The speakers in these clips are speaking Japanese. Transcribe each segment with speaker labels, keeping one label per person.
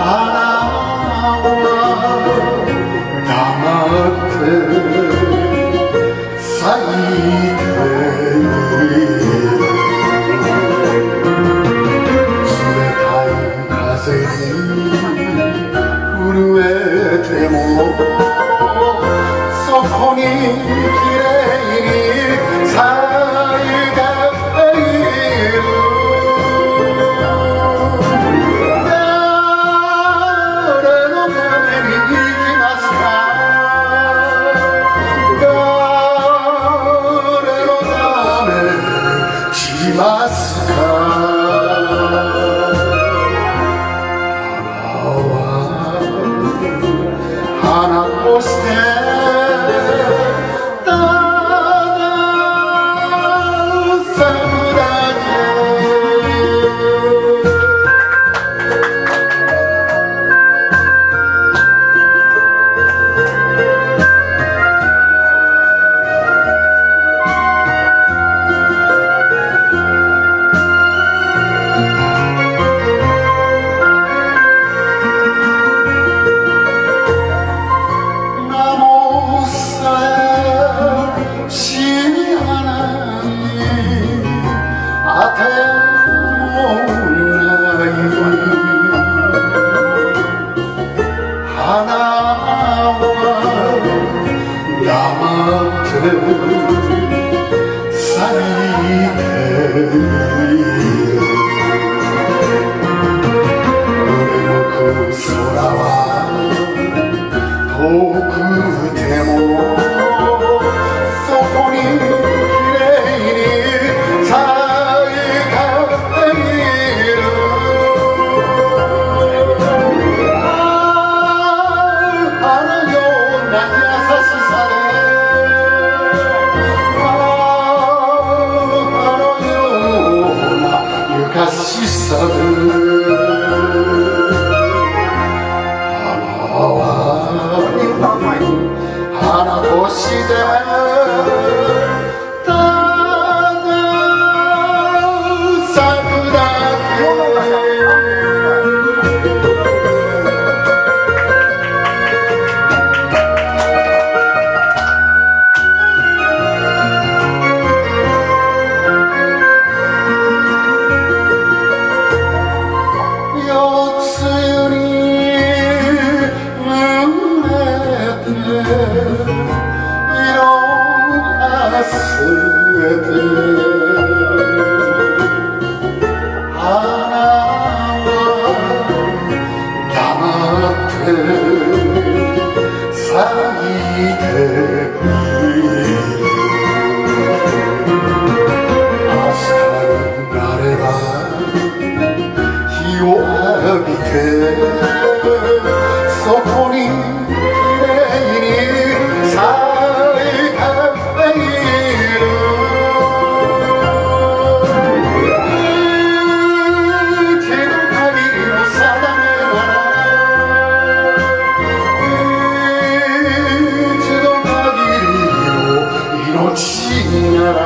Speaker 1: 黙って咲いて para você. Rama sabır ustedes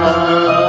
Speaker 1: love.